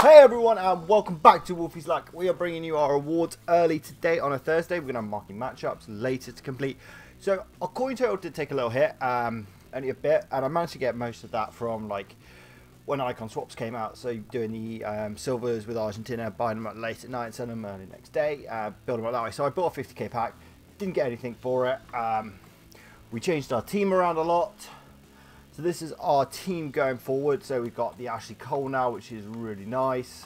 Hey everyone and welcome back to Wolfie's Luck. We are bringing you our awards early today on a Thursday. We're going to have Marquee Matchups later to complete. So our coin total did take a little hit, um, only a bit, and I managed to get most of that from like when icon swaps came out. So doing the um, silvers with Argentina, buying them up late at night, selling them early next day, uh, build them up that way. So I bought a 50k pack, didn't get anything for it. Um, we changed our team around a lot. So this is our team going forward. So we've got the Ashley Cole now, which is really nice.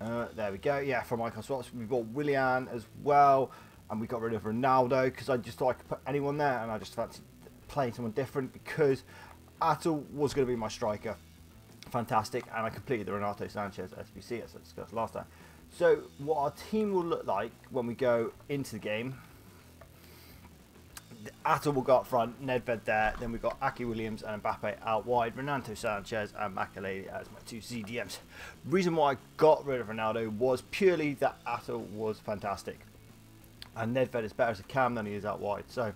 Uh, there we go. Yeah, from Icon Swaps. We've got Willian as well. And we got rid of Ronaldo because I just thought I could put anyone there. And I just fancied playing someone different because Atal was going to be my striker. Fantastic. And I completed the Renato Sanchez SBC as I discussed last time. So what our team will look like when we go into the game Atal will go up front, Nedved there, then we've got Inaki Williams and Mbappe out wide, Renato Sanchez and Makelele as my two CDMs. Reason why I got rid of Ronaldo was purely that Atal was fantastic. And Nedved is better as a cam than he is out wide, so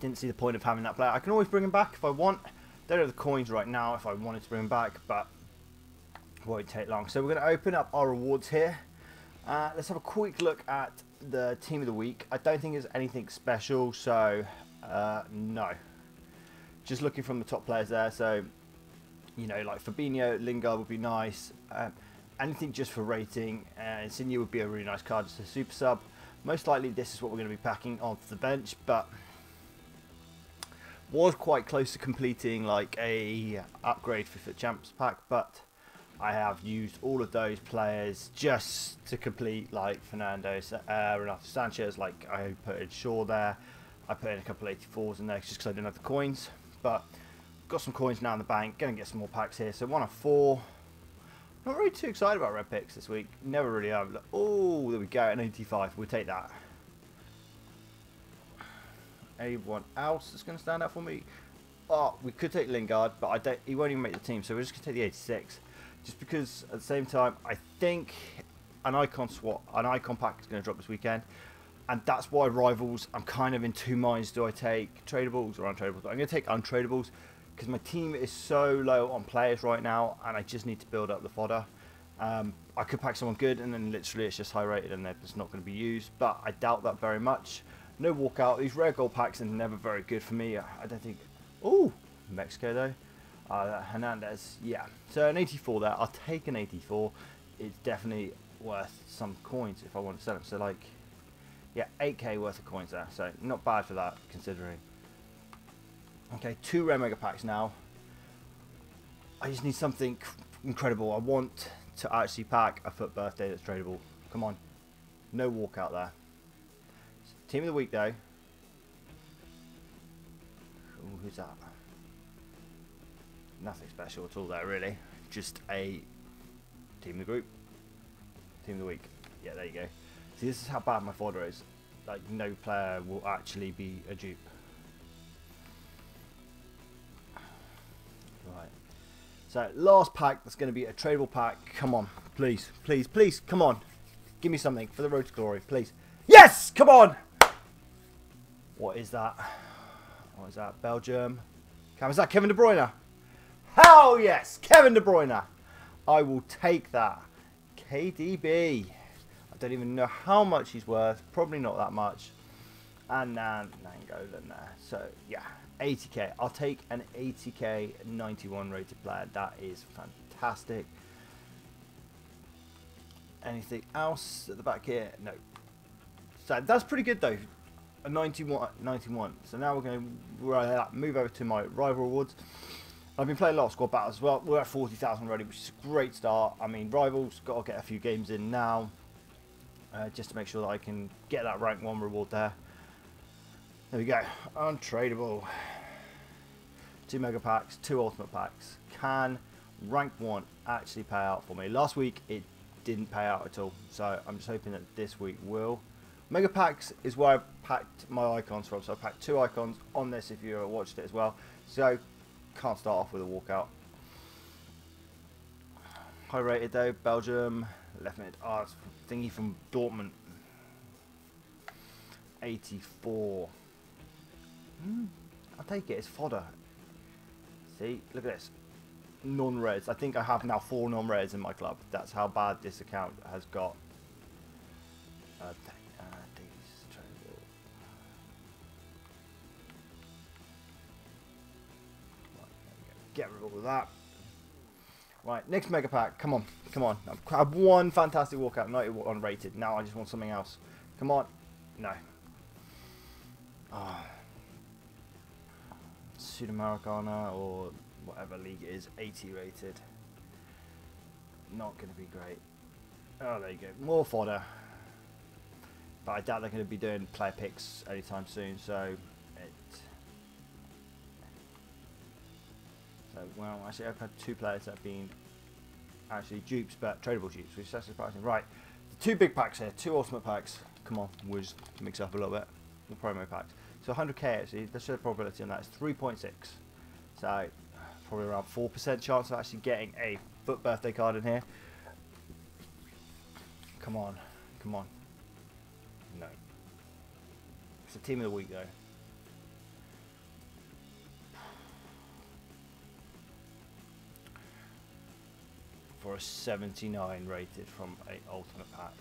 didn't see the point of having that player. I can always bring him back if I want. Don't have the coins right now if I wanted to bring him back, but won't take long. So we're going to open up our rewards here. Uh, let's have a quick look at the team of the week. I don't think there's anything special, so uh, no. Just looking from the top players there, so you know, like Fabinho, Lingard would be nice. Um, anything just for rating, uh, Insigne would be a really nice card, just a super sub. Most likely, this is what we're going to be packing onto the bench, but was quite close to completing like a upgrade for the champs pack, but I have used all of those players just to complete like Fernando, uh, Renato Sanchez, like I put in Shaw there. I put in a couple of 84s in there just because I didn't have the coins. But got some coins now in the bank. Going to get some more packs here. So one of four. Not really too excited about red picks this week. Never really have. Oh, there we go. An 85. We'll take that. Anyone else that's going to stand out for me? Oh, we could take Lingard, but I don't. He won't even make the team. So we're just going to take the 86 just because at the same time I think an icon swap, an icon pack is going to drop this weekend, and that's why rivals. I'm kind of in two minds: do I take tradables or untradables? But I'm going to take untradables because my team is so low on players right now, and I just need to build up the fodder. Um, I could pack someone good, and then literally it's just high rated, and they're just not going to be used. But I doubt that very much. No walkout. These rare gold packs are never very good for me. I don't think. Oh, Mexico though. Uh, Hernandez, yeah. So an 84 there. I'll take an 84. It's definitely worth some coins if I want to sell them. So like, yeah, 8k worth of coins there. So not bad for that considering. Okay, two rare mega packs now. I just need something incredible. I want to actually pack a FUT birthday that's tradable. Come on. No walkout there. Team of the week though. Ooh, who's that? Nothing special at all there really. Just a team of the group, team of the week. Yeah, there you go. See, this is how bad my fodder is. Like, no player will actually be a dupe. Right. So, last pack that's going to be a tradable pack. Come on, please, please, please, come on. Give me something for the road to glory, please. Yes! Come on! What is that? What is that? Belgium. Is that Kevin De Bruyne? Hell yes, Kevin De Bruyne. I will take that. KDB. I don't even know how much he's worth. Probably not that much. And then Nainggolan there. So yeah, 80k. I'll take an 80k 91 rated player. That is fantastic. Anything else at the back here? No. So that's pretty good though. A 91. 91. So now we're going to move over to my rival awards. I've been playing a lot of squad battles as well. We're at 40,000 already, which is a great start. I mean, rivals got to get a few games in now, uh, just to make sure that I can get that rank one reward there. There we go. Untradable. Two mega packs, two ultimate packs. Can rank one actually pay out for me? Last week it didn't pay out at all, so I'm just hoping that this week will. Mega packs is where I packed my icons from. So I packed two icons on this if you watched it as well. So can't start off with a walkout. High rated though, Belgium, left mid. Ah, oh, thingy from Dortmund. 84. Hmm, I'll take it, it's fodder. See, look at this. non-reds. I think I have now four non-reds in my club. That's how bad this account has got. Uh, Get rid of all of that. Right, next mega pack. Come on, come on. I have one fantastic walkout, not unrated. Now I just want something else. Come on. No. Oh. Sudamericana or whatever league it is, 80 rated. Not going to be great. Oh, there you go. More fodder. But I doubt they're going to be doing player picks anytime soon, so well, actually I've had two players that have been actually dupes, but tradable dupes, which is surprising. Right, the two big packs here, two ultimate packs. Come on, just mix up a little bit. The promo packs. So 100k actually, the show probability on that is 3.6. So probably around 4% chance of actually getting a FUT birthday card in here. Come on, come on. No. It's a team of the week though. For a 79 rated from a ultimate pack.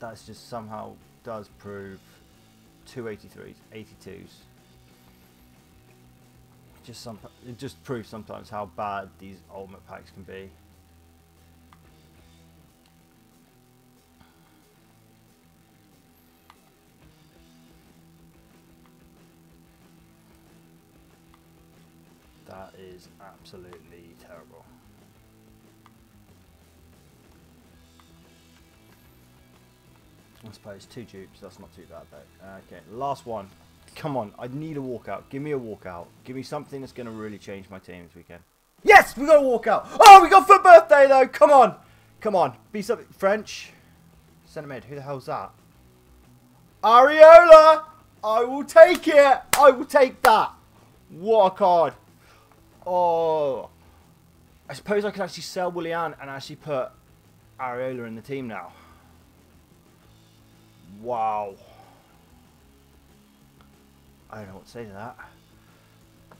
That's just somehow does prove 283s, 82s. Just some, it just proves sometimes how bad these ultimate packs can be. That is absolutely terrible. I suppose two dupes, that's not too bad though. Okay, last one. Come on, I need a walkout. Give me a walkout. Give me something that's going to really change my team this weekend. Yes, we got a walkout. Oh, we got FUT birthday though. Come on, come on. Be something French. Centre mid. Who the hell's that? Aouar. I will take it. I will take that. What a card. Oh. I suppose I could actually sell Willian and actually put Aouar in the team now. Wow. I don't know what to say to that.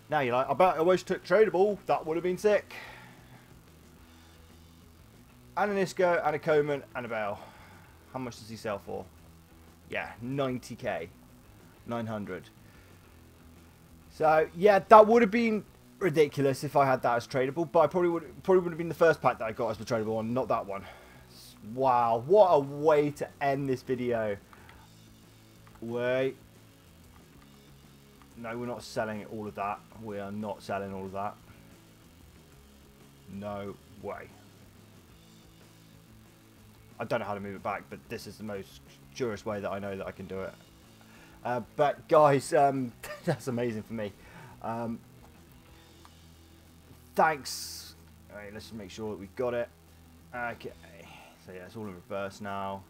Now you're like, I bet I wish took tradable. That would have been sick. And an Isco, and a Coman, and a Bale. How much does he sell for? Yeah, 90k. 900. So, yeah, that would have been ridiculous if I had that as tradable, but I probably would probably would have been the first pack that I got as the tradable one, not that one. Wow, what a way to end this video. Wait. No, we're not selling all of that. We are not selling all of that. No way. I don't know how to move it back, but this is the most surest way that I know that I can do it. Uh, but guys, um, that's amazing for me. Um, thanks. Alright, let's just make sure that we've got it. Okay. So yeah, it's all in reverse now.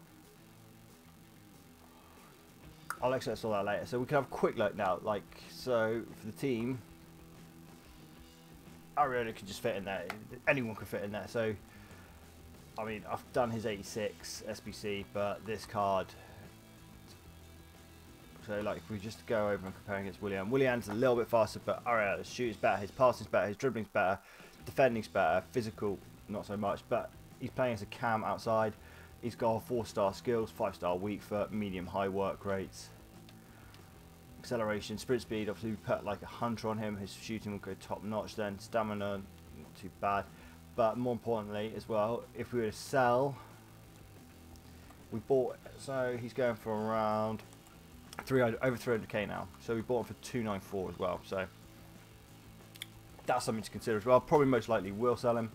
I'll access all that later. So we can have a quick look now. Like, so for the team, Aouar could just fit in there. Anyone could fit in there. So, I mean, I've done his 86 SBC, but this card. So, like, if we just go over and compare against Willian, Willian's a little bit faster, but Aouar, his shooting's better, his passing's better, his dribbling's better, defending's better, physical, not so much, but he's playing as a cam outside. He's got four star skills, five star weak foot, medium high work rates. Acceleration, sprint speed, obviously we put like a hunter on him, his shooting will go top notch then. Stamina, not too bad. But more importantly as well, if we were to sell, we bought, so he's going for around 300, over 300k now. So we bought him for 294 as well. So that's something to consider as well. Probably most likely will sell him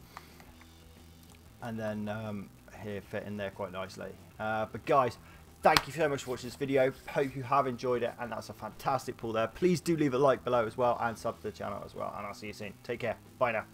and then um, here fit in there quite nicely. Uh, but guys, thank you so much for watching this video. Hope you have enjoyed it, and that's a fantastic pull there. Please do leave a like below as well, and sub to the channel as well, and I'll see you soon. Take care. Bye now.